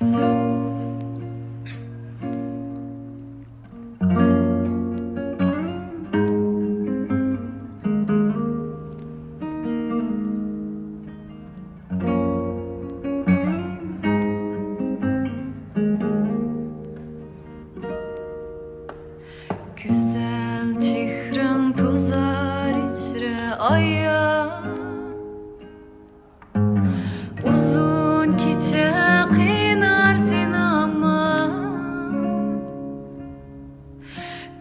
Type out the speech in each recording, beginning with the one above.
Güzel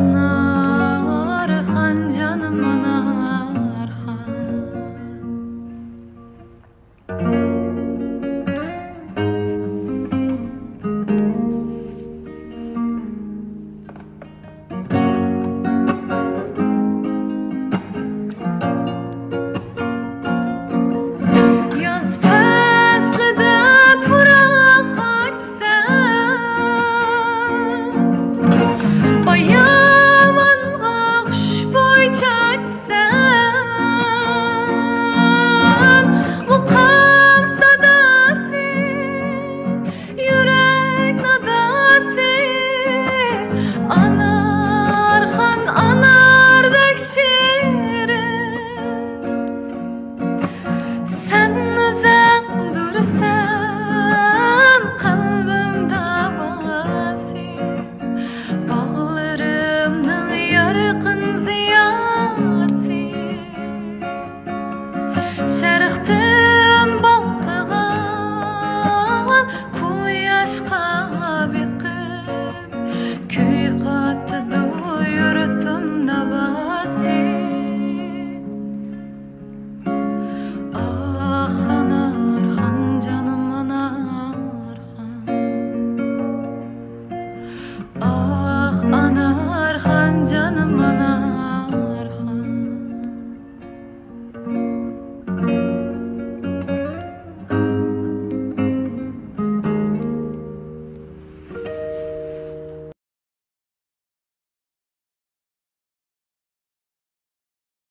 Anarhan